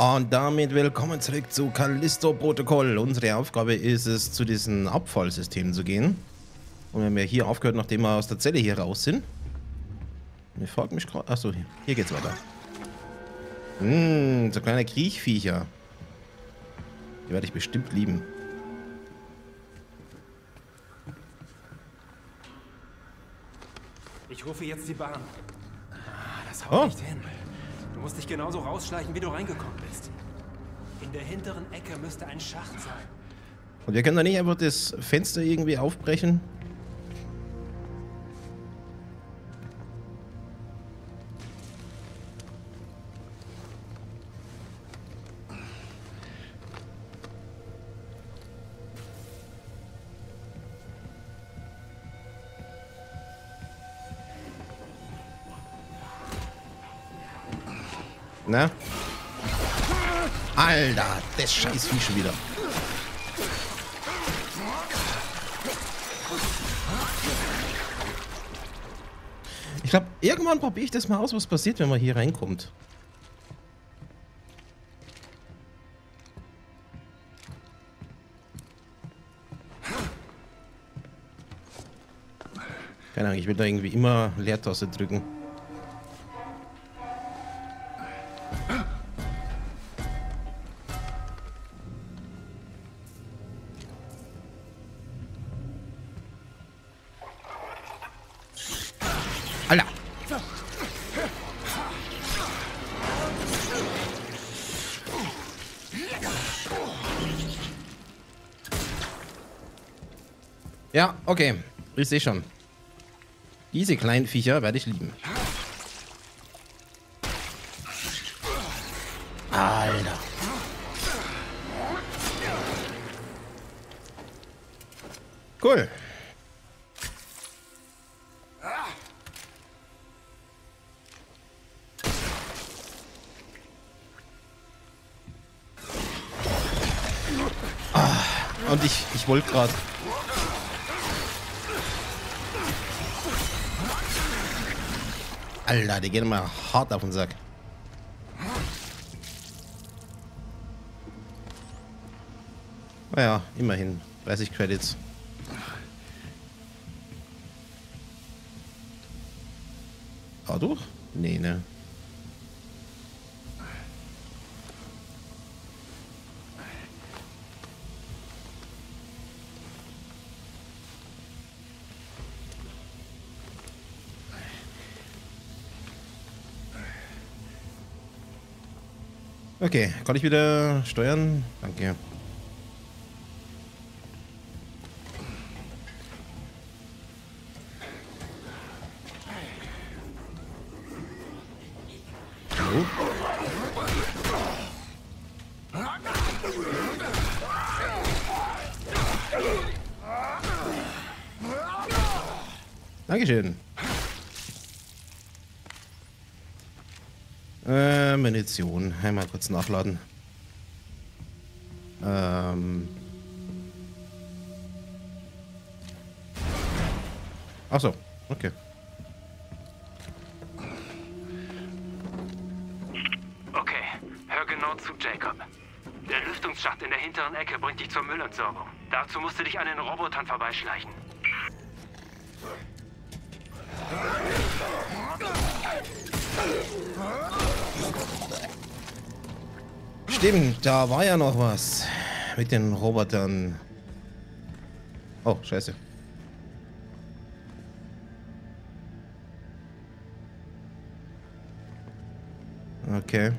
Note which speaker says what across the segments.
Speaker 1: Und damit willkommen zurück zu Callisto-Protokoll. Unsere Aufgabe ist es, zu diesen Abfallsystemen zu gehen. Und wir haben ja hier aufgehört, nachdem wir aus der Zelle hier raus sind. Mir fragt mich gerade... Achso, hier, hier geht's weiter. Hm, so kleine Kriechviecher. Die werde ich bestimmt lieben.
Speaker 2: Ich rufe jetzt die Bahn. Ah, Das haut
Speaker 1: Oh.
Speaker 2: nicht hin. Du musst dich genauso rausschleichen, wie du reingekommen bist. In der hinteren Ecke müsste ein Schacht sein.
Speaker 1: Und wir können da nicht einfach das Fenster irgendwie aufbrechen? Na? Alter, das scheiß Vieh schon wieder. Ich glaube, irgendwann probiere ich das mal aus, was passiert, wenn man hier reinkommt. Keine Ahnung, ich will da irgendwie immer Leertaste drücken. Okay. Ich sehe schon. Diese kleinen Viecher werde ich lieben. Alter. Cool. Und ich, ich wollte gerade. Alter, die gehen immer hart auf den Sack. Naja, immerhin. 30 Credits. Dadurch? Nee, ne. Okay, kann ich wieder steuern? Danke. So. Dankeschön. Äh, Munition. Einmal kurz nachladen. Ähm. Ach so, okay.
Speaker 2: Okay, hör genau zu, Jacob. Der Lüftungsschacht in der hinteren Ecke bringt dich zur Müllentsorgung. Dazu musst du dich an den Robotern vorbeischleichen.
Speaker 1: Stimmt, da war ja noch was. Mit den Robotern. Oh, scheiße. Okay.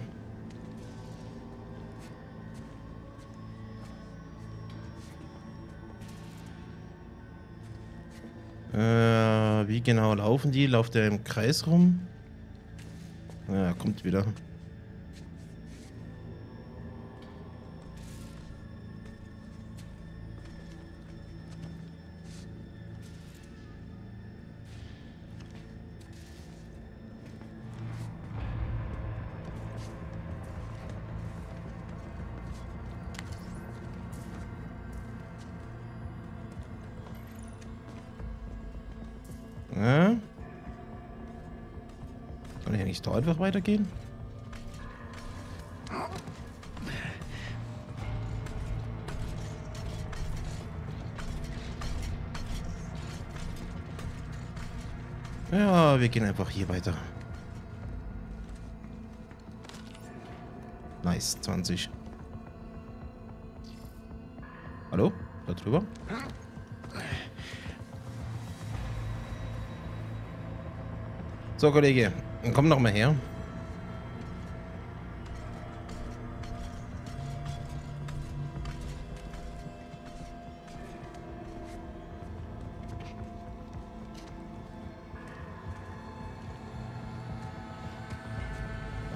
Speaker 1: Äh, wie genau laufen die? Lauft der im Kreis rum? Ja, kommt wieder. ich da einfach weitergehen? Ja, wir gehen einfach hier weiter. Nice, 20. Hallo? Da drüber? So, Kollege komm noch mal her.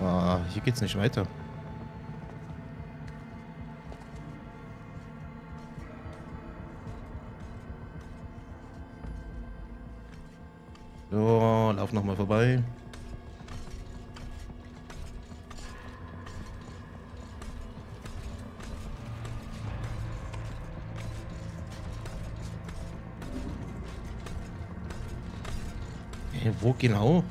Speaker 1: Ah, hier geht's nicht weiter. So, lauf noch mal vorbei. Wo genau?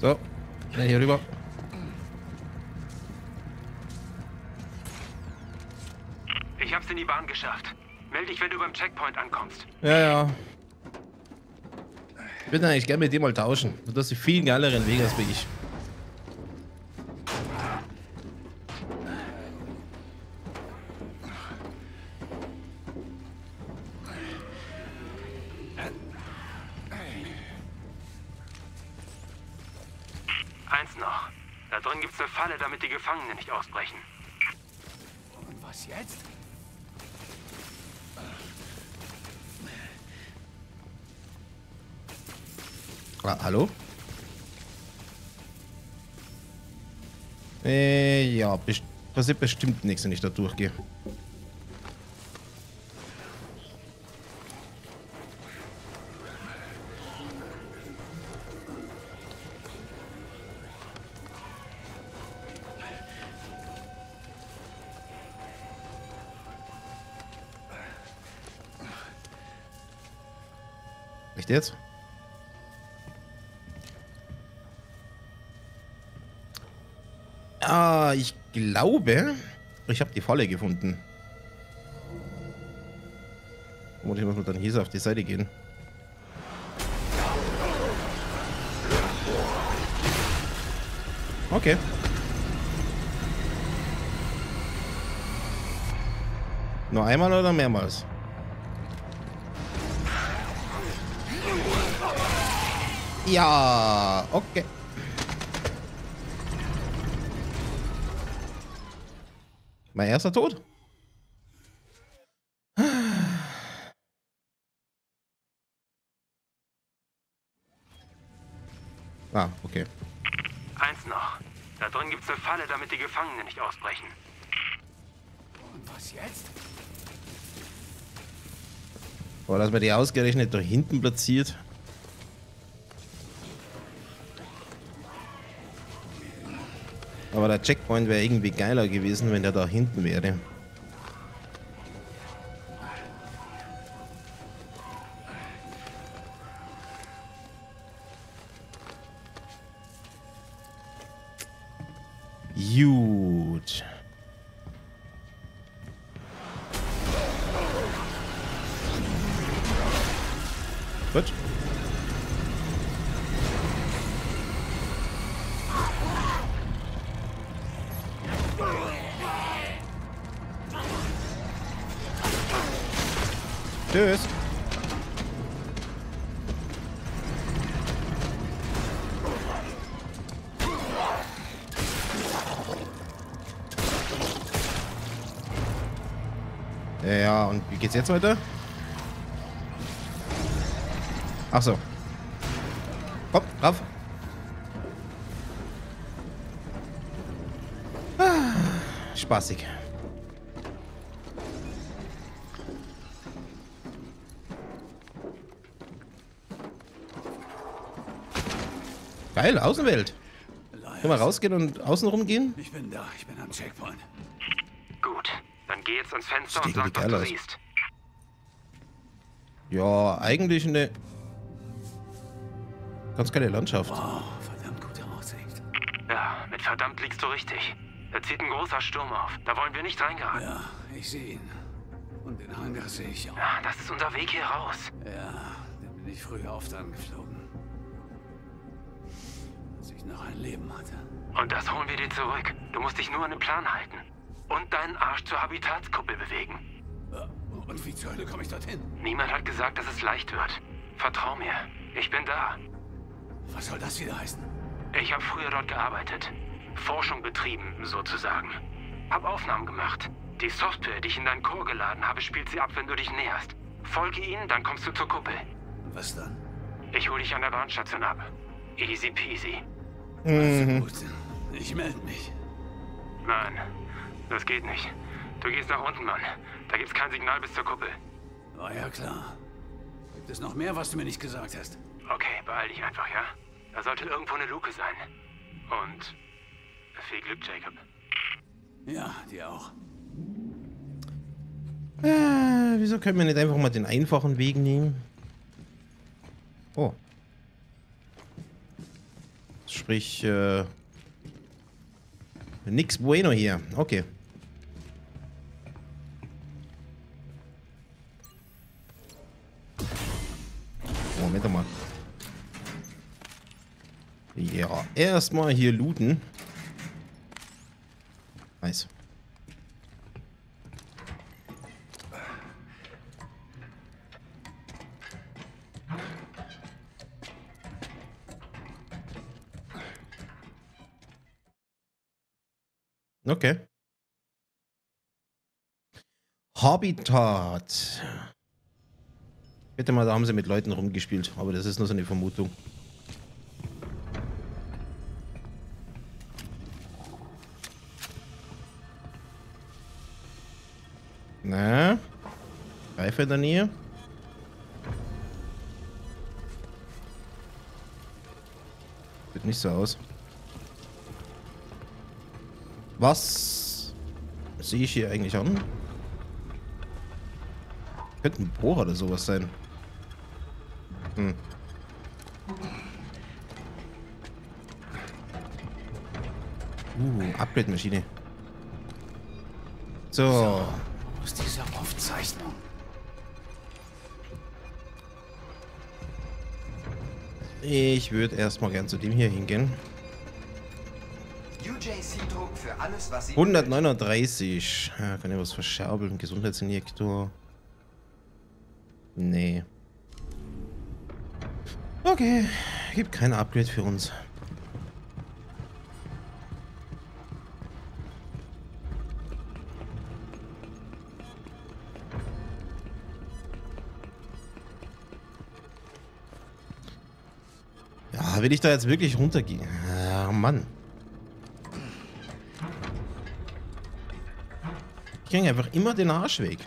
Speaker 1: So, schnell hier rüber.
Speaker 2: Ich hab's in die Bahn geschafft. Meld dich, wenn du beim Checkpoint ankommst.
Speaker 1: Ja, ja. Ich würde eigentlich gerne mit dir mal tauschen. Du hast die viel geileren Wege als wie ich.
Speaker 2: Eins noch. Da drin gibt's eine Falle, damit die Gefangenen nicht ausbrechen.
Speaker 3: Und was jetzt?
Speaker 1: Ah, hallo? Äh, ja, best passiert bestimmt nichts, wenn ich da durchgehe. Echt jetzt? Ich glaube, ich habe die Falle gefunden. Und ich muss dann hier auf die Seite gehen. Okay. Nur einmal oder mehrmals? Ja, okay. Mein erster Tod? Ah, okay.
Speaker 2: Eins noch. Da drin gibt's eine Falle, damit die Gefangenen nicht ausbrechen.
Speaker 3: Und was jetzt?
Speaker 1: Aber dass man die ausgerechnet da hinten platziert. Aber der Checkpoint wäre irgendwie geiler gewesen, wenn der da hinten wäre. Ja, und wie geht's jetzt weiter? Ach so. Komm, rauf. Ah, spaßig. Geil, Außenwelt. Können wir rausgehen und außen rumgehen?
Speaker 3: Ich bin da, ich bin am Checkpoint.
Speaker 2: Jetzt ans Fenster und sag, was du siehst.
Speaker 1: Ja, eigentlich eine... Ganz geile Landschaft.
Speaker 3: Wow, verdammt gute Aussicht.
Speaker 2: Ja, mit verdammt liegst du richtig. Da zieht ein großer Sturm auf. Da wollen wir nicht reingeraten.
Speaker 3: Ja, ich sehe ihn. Und den Hangar sehe ich auch.
Speaker 2: Ja, das ist unser Weg hier raus.
Speaker 3: Ja, den bin ich früher oft angeflogen. Als ich noch ein Leben hatte.
Speaker 2: Und das holen wir dir zurück. Du musst dich nur an den Plan halten. Und deinen Arsch zur Habitatskuppel bewegen.
Speaker 3: Äh, Und wie zur Hölle komme ich dorthin?
Speaker 2: Niemand hat gesagt, dass es leicht wird. Vertrau mir. Ich bin da.
Speaker 3: Was soll das wieder heißen?
Speaker 2: Ich habe früher dort gearbeitet. Forschung betrieben, sozusagen. Hab Aufnahmen gemacht. Die Software, die ich in deinen Chor geladen habe, spielt sie ab, wenn du dich näherst. Folge ihnen, dann kommst du zur Kuppel.
Speaker 3: Was dann?
Speaker 2: Ich hole dich an der Bahnstation ab. Easy peasy.
Speaker 1: Mhm.
Speaker 3: Gut, ich melde mich.
Speaker 2: Nein, das geht nicht. Du gehst nach unten, Mann. Da gibt's kein Signal bis zur Kuppel.
Speaker 3: War ja klar. Gibt es noch mehr, was du mir nicht gesagt hast?
Speaker 2: Okay, beeil dich einfach, ja? Da sollte irgendwo eine Luke sein. Und viel Glück, Jacob.
Speaker 3: Ja, dir auch.
Speaker 1: Äh, wieso können wir nicht einfach mal den einfachen Weg nehmen? Oh. Sprich, äh, nix bueno hier. Okay. Moment mal. Ja, erstmal hier looten. Nice. Okay. Habitat. Bitte mal, da haben sie mit Leuten rumgespielt, aber das ist nur so eine Vermutung. Na? Reife in der Nähe? Sieht nicht so aus. Was sehe ich hier eigentlich an? Könnte ein Bohrer oder sowas sein. Hm. Uh, Upgrade-Maschine. So.
Speaker 3: Wo ist diese Aufzeichnung?
Speaker 1: Ich würde erstmal gern zu dem hier hingehen.
Speaker 4: UJC-Druck für alles, was Sie...
Speaker 1: 139. Ja, kann ich was verscherbeln? Gesundheitsinjektor. Nee. Okay. Gibt kein Upgrade für uns. Ja, will ich da jetzt wirklich runtergehen? Ja, Mann. Ich kriege einfach immer den Arsch weg.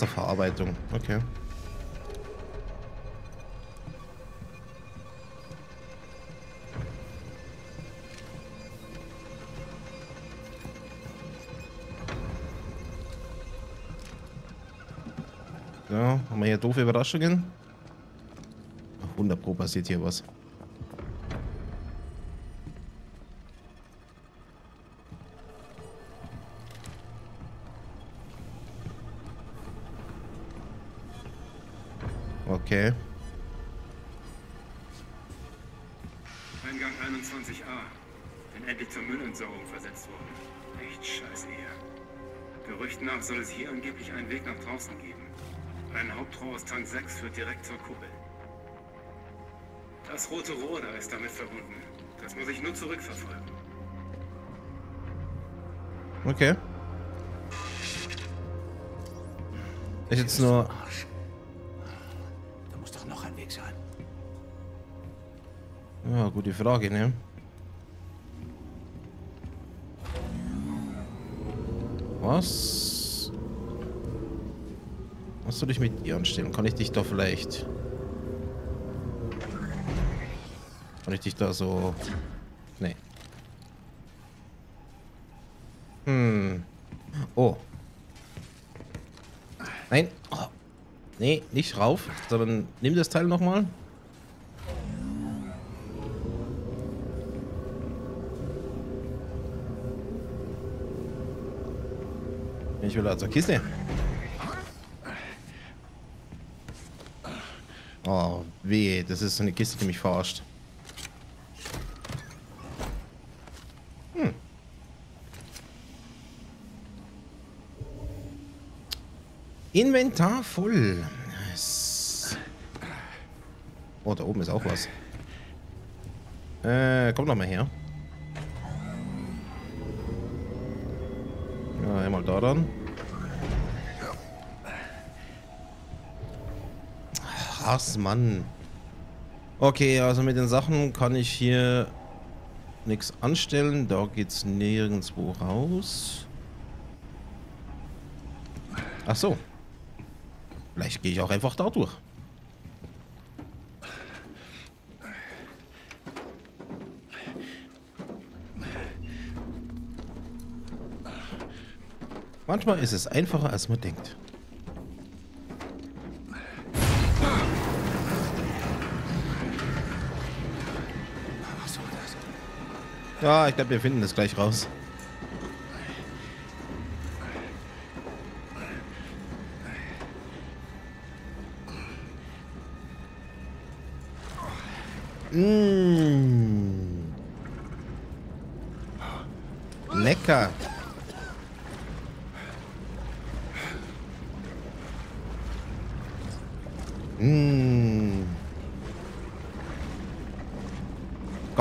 Speaker 1: Wasserverarbeitung, okay. So, haben wir hier doofe Überraschungen? 100 Pro passiert hier was. Okay.
Speaker 5: Eingang 21a. Bin endlich zur Müllentsorgung versetzt worden. Echt scheiße hier. Gerüchten nach soll es hier angeblich einen Weg nach draußen geben. Ein Hauptrohr aus Tank 6 führt direkt zur Kuppel. Das rote Rohr da ist damit verbunden. Das muss ich nur zurückverfolgen.
Speaker 1: Okay. Ist jetzt nur.
Speaker 3: Arsch.
Speaker 1: Ja, gute Frage, ne? Was? Was soll ich mit dir anstellen? Kann ich dich da vielleicht. Kann ich dich da so. Nee. Hm. Oh. Nein. Oh. Nee, nicht rauf, sondern nimm das Teil nochmal. Ich will also Kiste. Oh, weh, das ist so eine Kiste, die mich verarscht. Hm. Inventar voll. Oh, da oben ist auch was. Äh, komm noch mal her. Ja, einmal da dann. Hass, Mann. Okay, also mit den Sachen kann ich hier nichts anstellen. Da geht's nirgendwo raus. Ach so. Vielleicht gehe ich auch einfach da durch. Manchmal ist es einfacher, als man denkt. Ja, ich glaube, wir finden das gleich raus. Mmh. Lecker. Mmh.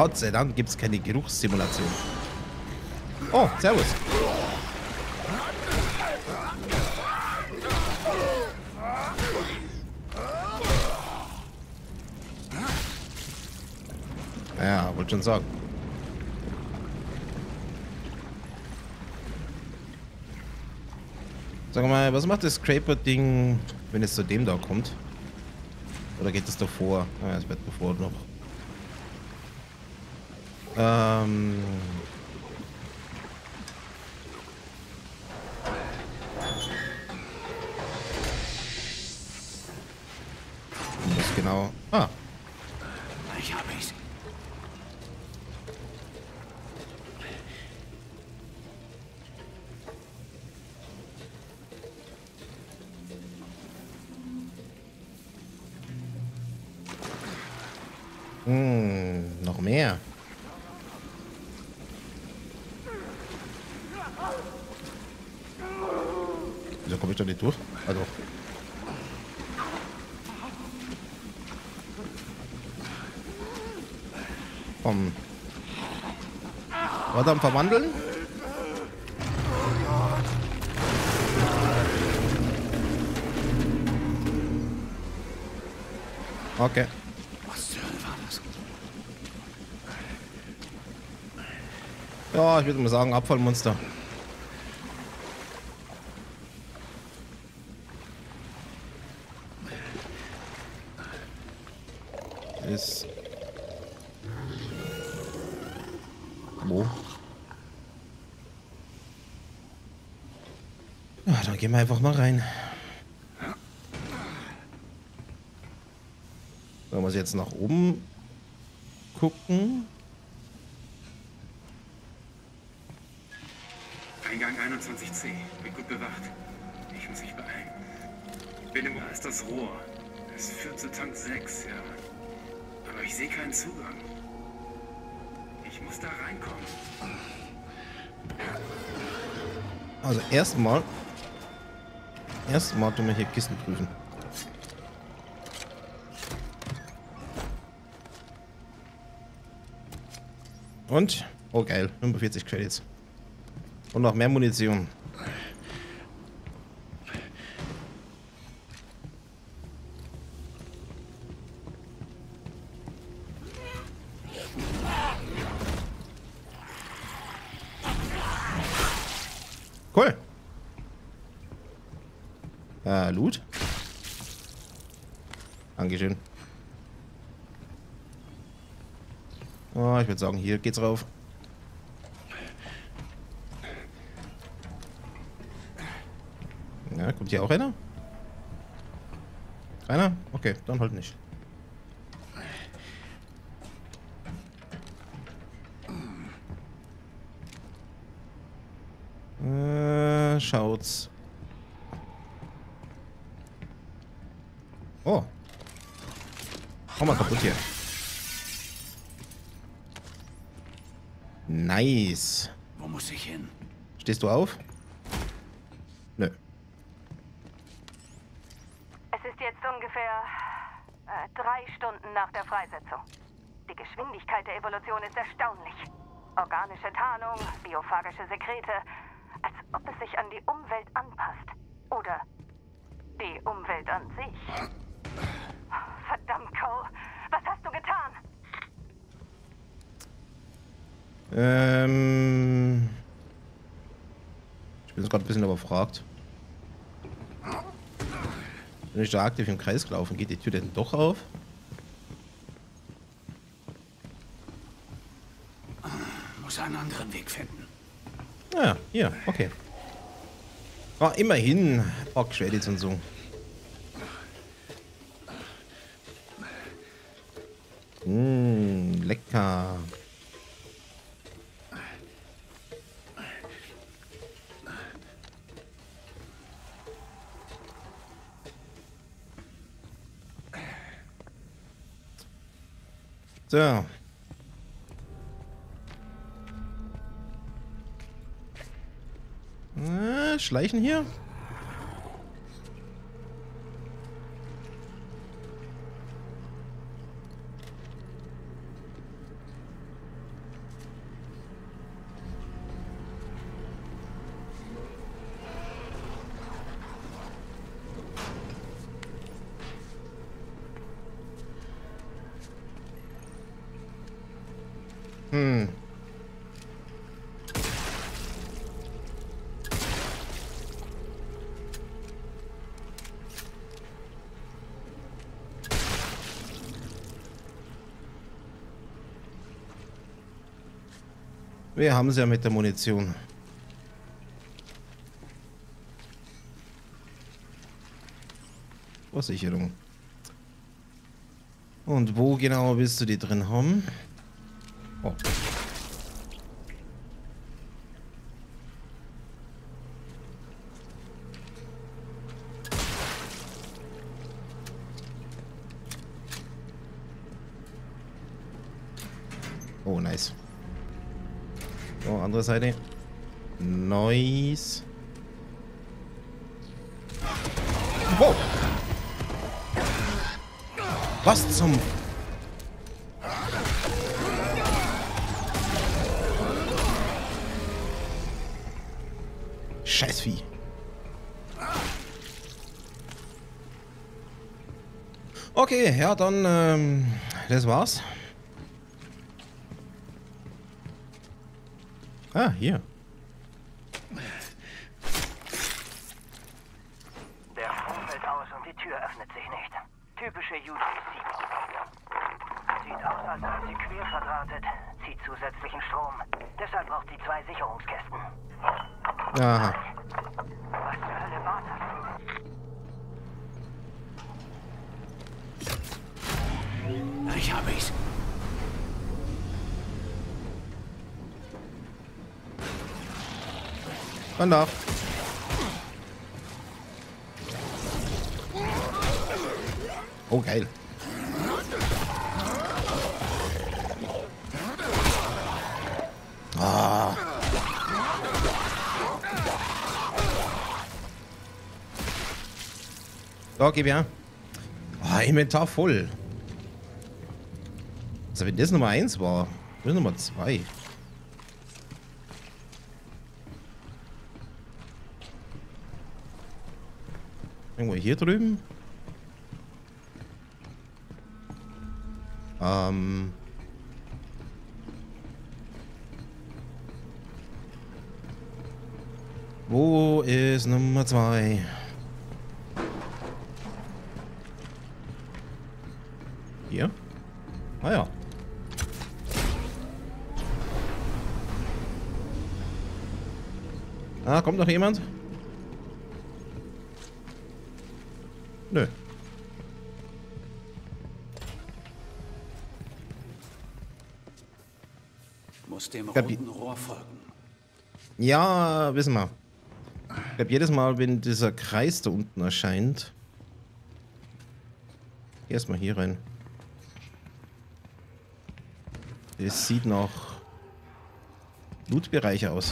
Speaker 1: Gott sei Dank gibt es keine Geruchssimulation. Oh, servus. Ja, wollte schon sagen. Sag mal, was macht das Scraper-Ding, wenn es zu dem da kommt? Oder geht es davor? Ja, es wird davor noch. Ähm. Was genau? Ah, Am Verwandeln? Okay. Ja, ich würde mal sagen, Abfallmonster. Ist. Wo? Ja, dann gehen wir einfach mal rein. Wenn wir jetzt nach oben gucken.
Speaker 5: Eingang 21c. Wird gut bewacht. Ich muss mich beeilen. Bin im ist das Rohr. Es führt zu Tank 6, ja. Aber ich sehe keinen Zugang. Ich muss da reinkommen.
Speaker 1: Also erstmal. Erstmal tun wir hier Kisten prüfen. Und? Oh geil, 45 Credits. Und noch mehr Munition. Würde sagen, hier geht's rauf. Ja, kommt hier auch einer? Keiner? Okay, dann halt nicht. Äh, schaut's. Oh. Hau mal kaputt hier. Nice.
Speaker 3: Wo muss ich hin?
Speaker 1: Stehst du auf? Nö.
Speaker 6: Es ist jetzt ungefähr äh, drei Stunden nach der Freisetzung. Die Geschwindigkeit der Evolution ist erstaunlich. Organische Tarnung, biophagische Sekrete, als ob es sich an die Umwelt anpasst. Oder die Umwelt an sich. Verdammt, Cole. Was hast du getan?
Speaker 1: Ähm. Ich bin jetzt gerade ein bisschen überfragt. Bin ich da aktiv im Kreis gelaufen? Geht die Tür denn doch auf?
Speaker 3: Muss einen anderen Weg finden.
Speaker 1: Ah, hier, okay. Ah, immerhin. Orc Credits und so. So. Äh, schleichen hier? Wir haben es ja mit der Munition. Versicherung. Und wo genau willst du die drin haben? Oh. Oh, nice. So, andere Seite. Nice. Wow. Was zum... Scheißvieh. Okay, ja, dann, ähm, das war's. Ah, hier.
Speaker 6: Der Strom fällt aus und die Tür öffnet sich nicht. Typische UTC. Sieht aus, als sei sie quer verdrahtet. Zieht zusätzlichen Strom. Deshalb braucht sie zwei Sicherungskästen.
Speaker 1: Aha.
Speaker 6: Was zur Hölle war das?
Speaker 3: Ich habe es.
Speaker 1: Man darf. Oh, geil. Ah. So, gib her. Ah, Inventar voll. Also wenn das Nummer 1 war, das Nummer 2. Irgendwo hier drüben? Ähm. Wo ist Nummer 2? Hier? Ah ja. Ah, kommt noch jemand?
Speaker 3: Muss dem roten Rohr folgen.
Speaker 1: Ja, wissen wir. Ich glaube, jedes Mal, wenn dieser Kreis da unten erscheint. Erstmal hier rein. Das sieht nach Lootbereich aus.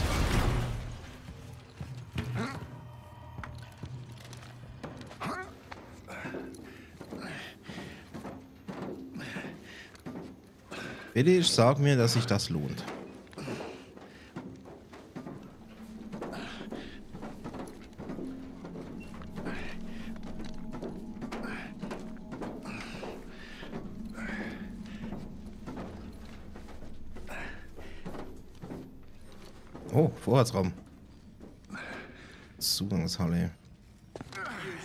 Speaker 1: Bitte sag mir, dass sich das lohnt. Oh, Vorratsraum. Zugangshalle.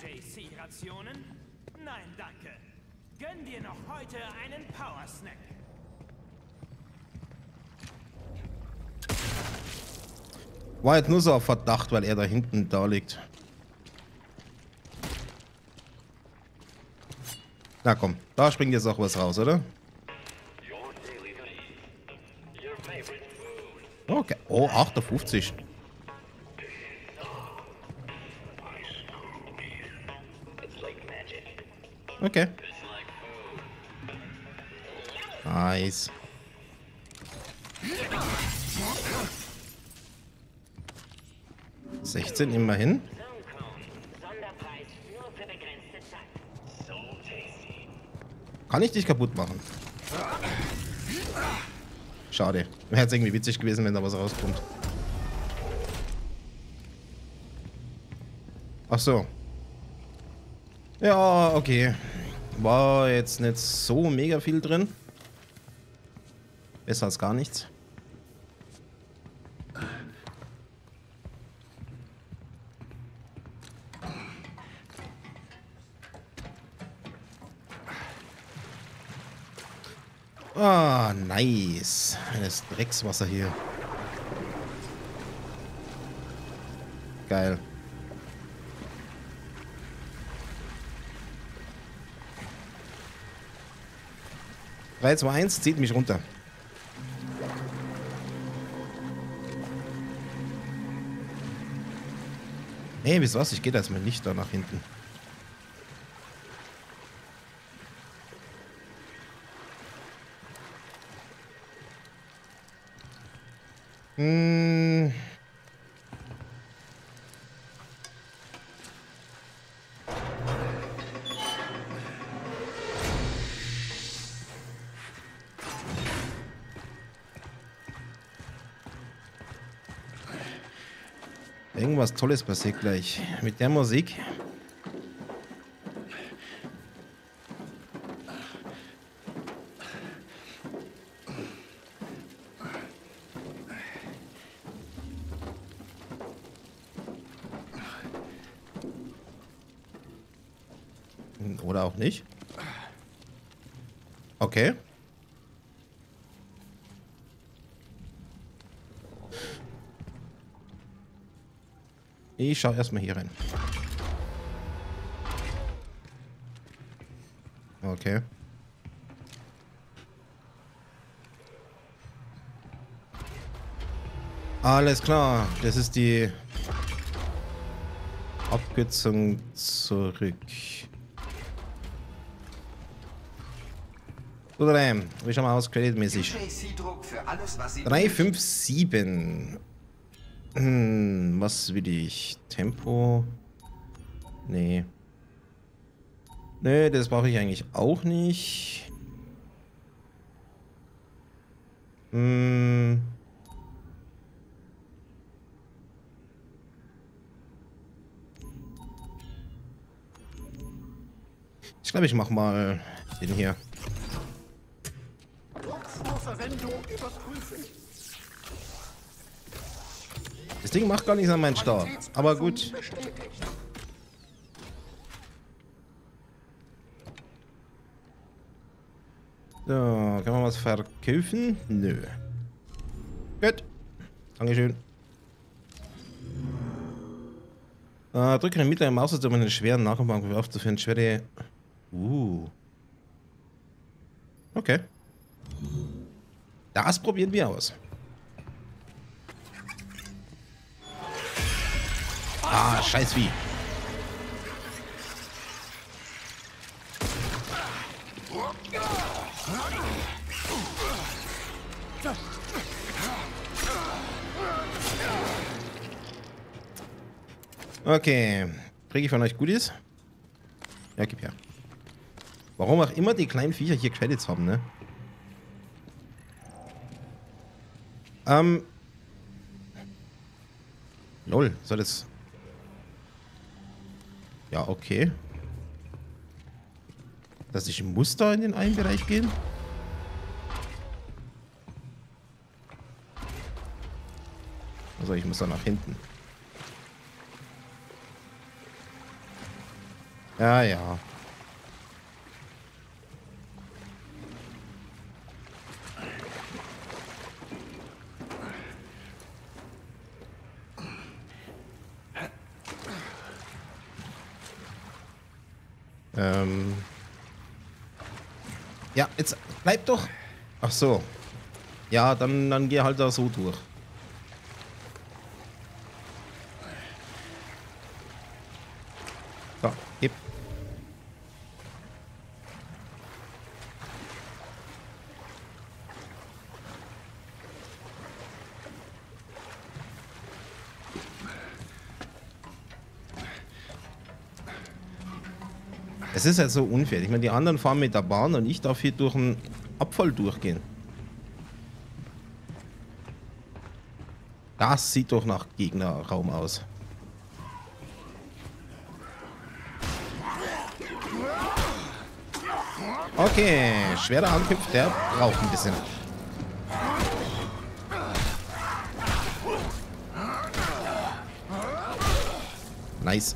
Speaker 7: UJC-Rationen? Nein, danke. Gönn dir noch heute einen Power Snack.
Speaker 1: War jetzt nur so auf Verdacht, weil er da hinten da liegt. Na komm, da springt jetzt auch was raus, oder? Oh, 58. Okay. Nice. Sechzehn immerhin. Kann ich dich kaputt machen? Schade. Wäre jetzt irgendwie witzig gewesen, wenn da was rauskommt. Ach so. Ja, okay. War jetzt nicht so mega viel drin. Besser als gar nichts. Ah, nice. Das Dreckswasser hier. Geil. Drei, zwei, eins, zieht mich runter. Nee, wisst was? Ich gehe da erstmal nicht da nach hinten. Hm. Irgendwas Tolles passiert gleich. Mit der Musik. Auch nicht. Okay. Ich schau erstmal hier rein. Okay. Alles klar, das ist die Abkürzung zurück. So, drei. Wie schauen wir aus, creditmäßig?
Speaker 4: UJC-Druck für alles, was sie
Speaker 1: 357. Hm, was will ich? Tempo? Nee. Nee, das brauche ich eigentlich auch nicht. Hm. Ich glaube, ich mache mal den hier. Das Ding macht gar nichts an meinen Start. Aber gut. So, kann man was verkaufen? Nö. Gut. Dankeschön. Äh, drücke den mittleren Maus, um einen schweren Nahkampfangriff aufzuführen. Schwere. Uh. Okay. Das probieren wir aus. Ah, scheiß wie. Okay. Kriege ich von euch Gutes? Ja, gib her. Warum auch immer die kleinen Viecher hier Credits haben, ne? Ähm. Lol, soll das... Ja, okay. Dass ich Muster in den einen Bereich gehen? Also ich muss da nach hinten. Ja, ja. Ja, jetzt bleib doch. Ach so. Ja, dann, dann geh halt da so durch. So, gib. Es ist halt so unfair. Ich meine, die anderen fahren mit der Bahn und ich darf hier durch einen Abfall durchgehen. Das sieht doch nach Gegnerraum aus. Okay, schwerer Angriff, der braucht ein bisschen. Nice.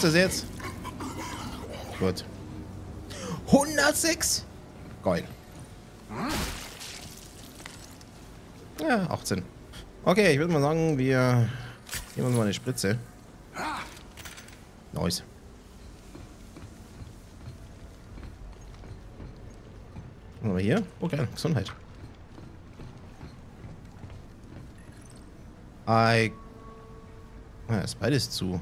Speaker 1: Was ist jetzt? Gut. 106? Geil. Ja, 18. Okay, ich würde mal sagen, wir geben uns mal eine Spritze. Nice. Was haben wir hier? Okay, Gesundheit. I... Ah, ist beides zu.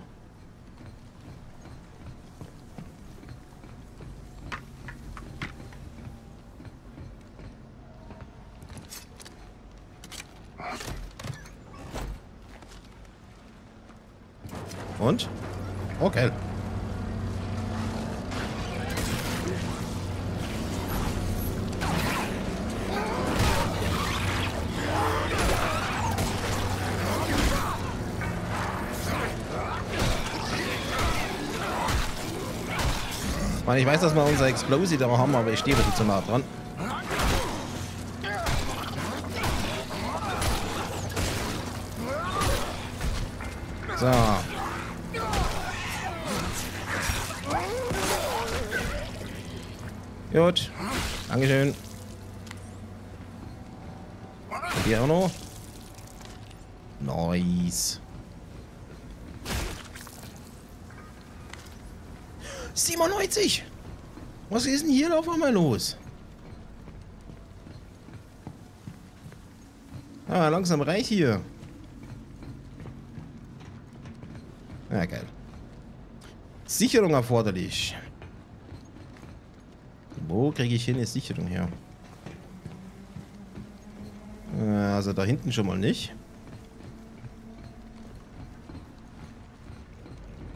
Speaker 1: Und? Okay. Meine, ich weiß, dass wir unser Explosive da haben, aber ich stehe wirklich zu nah dran. So. Gut. Dankeschön. Und hier auch noch. Nice. 97! Was ist denn hier auf einmal los? Ah, langsam reich hier. Ja, geil. Sicherung erforderlich. Wo kriege ich hier eine Sicherung her? Also da hinten schon mal nicht.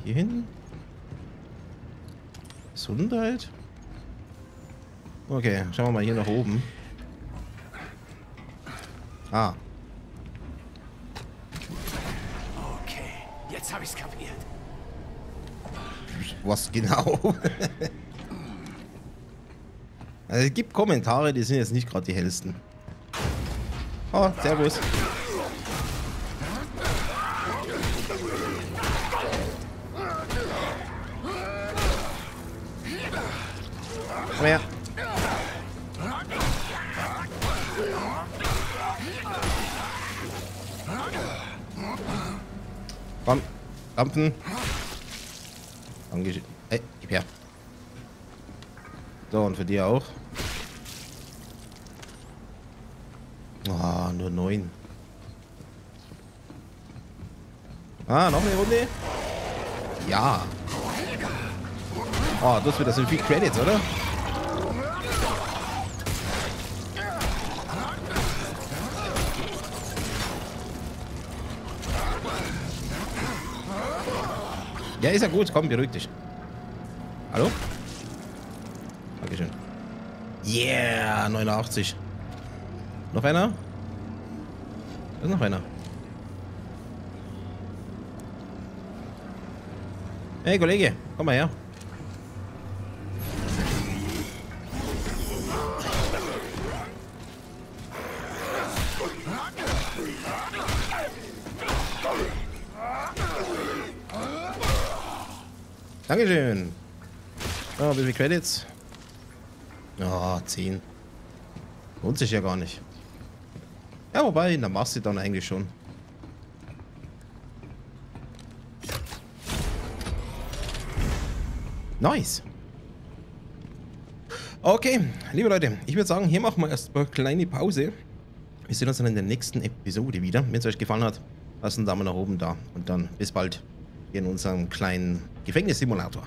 Speaker 1: Hier hinten? Gesundheit? Okay, schauen wir mal hier nach oben. Ah,
Speaker 3: Okay, jetzt habe ich's kapiert.
Speaker 1: was genau? also es gibt Kommentare, die sind jetzt nicht gerade die hellsten. Oh, servus. Komm her. Komm, Rampen. Dankeschön. Hey, gib her. So, und für die auch. Ah, nur neun. Ah, noch eine Runde? Ja. Oh, das wird das sind viel Credits, oder? Ja, ist ja gut. Komm, beruhig dich. Hallo? Dankeschön. Yeah, 89. Noch einer? Da ist noch einer. Hey, Kollege, komm mal her. Dankeschön. Oh, wie viele Credits? Oh, 10. Lohnt sich ja gar nicht. Ja, wobei, dann machst du dann eigentlich schon. Nice. Okay, liebe Leute, ich würde sagen, hier machen wir erstmal eine kleine Pause. Wir sehen uns dann in der nächsten Episode wieder. Wenn es euch gefallen hat, lasst einen Daumen nach oben da. Und dann bis bald in unserem kleinen Gefängnissimulator.